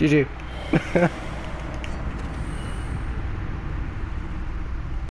GG.